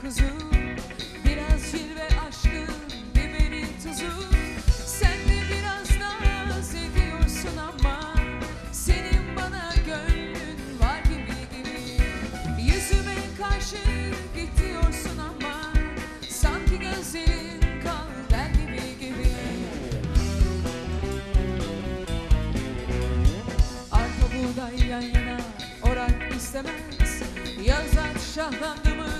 kuzu Biraz cilve aşkı biberin tuzu. Sen de biraz naz ediyorsun ama Senin bana gönlün var gibi gibi. Yüzüme karşı gidiyorsun ama Sanki gözlerin Yan yana orak istemez. Yazar şahlandı mı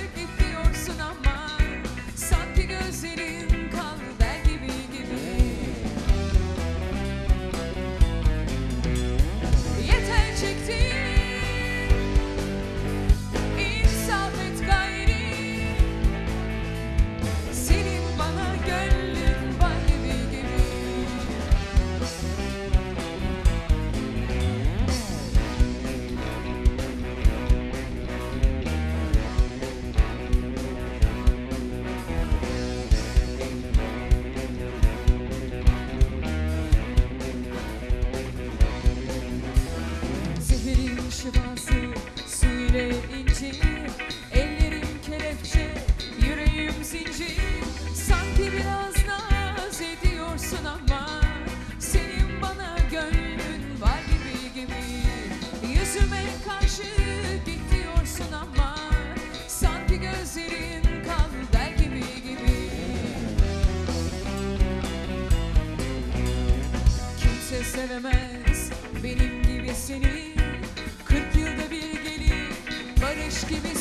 ince Ellerim kelepçe, yüreğim zincir. Sanki biraz naz ediyorsun ama Senin bana gönlün var gibi gibi. Yüzüme karşı git ama Sanki gözlerin kal gibi gibi. Kimse sevemez benim gibi seni. give me